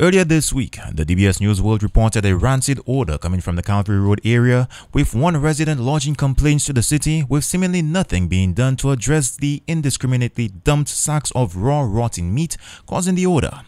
Earlier this week, the DBS News World reported a rancid odor coming from the Calvary Road area, with one resident lodging complaints to the city, with seemingly nothing being done to address the indiscriminately dumped sacks of raw rotting meat causing the odor.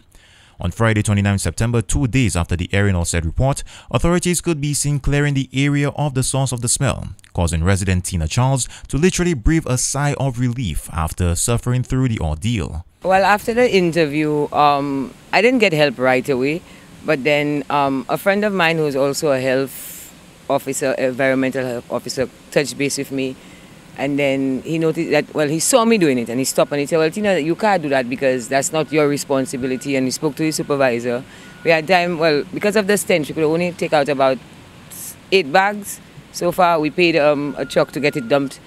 On Friday, 29 September, two days after the Arenal said report, authorities could be seen clearing the area of the source of the smell, causing resident Tina Charles to literally breathe a sigh of relief after suffering through the ordeal. Well, after the interview, um, I didn't get help right away, but then um, a friend of mine who's also a health officer, environmental health officer, touched base with me and then he noticed that, well, he saw me doing it and he stopped and he said, well, Tina, you can't do that because that's not your responsibility. And he spoke to his supervisor. We had time, well, because of the stench, we could only take out about eight bags. So far, we paid um, a truck to get it dumped.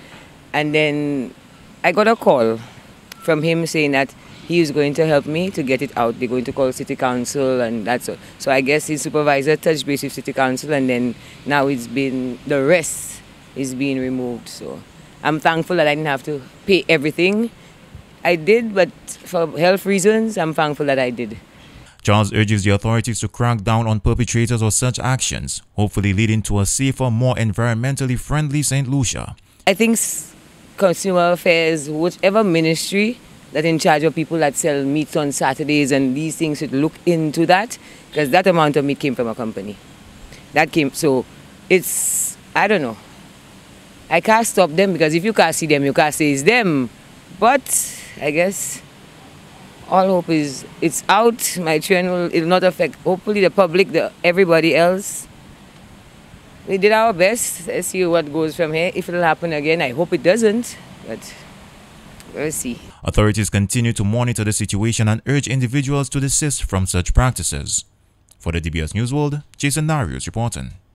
And then I got a call from him saying that he is going to help me to get it out. They're going to call city council and that's all. So I guess his supervisor touched base with city council and then now it's been, the rest is being removed. So. I'm thankful that I didn't have to pay everything. I did, but for health reasons, I'm thankful that I did. Charles urges the authorities to crack down on perpetrators of such actions, hopefully leading to a safer, more environmentally friendly St. Lucia. I think consumer affairs, whichever ministry that in charge of people that sell meats on Saturdays and these things should look into that because that amount of meat came from a company. That came, so it's, I don't know. I can't stop them because if you can't see them, you can't say it's them. But I guess all hope is it's out. My train will it'll not affect hopefully the public, the everybody else. We did our best. Let's see what goes from here. If it'll happen again, I hope it doesn't. But we'll see. Authorities continue to monitor the situation and urge individuals to desist from such practices. For the DBS News World, Jason Darius reporting.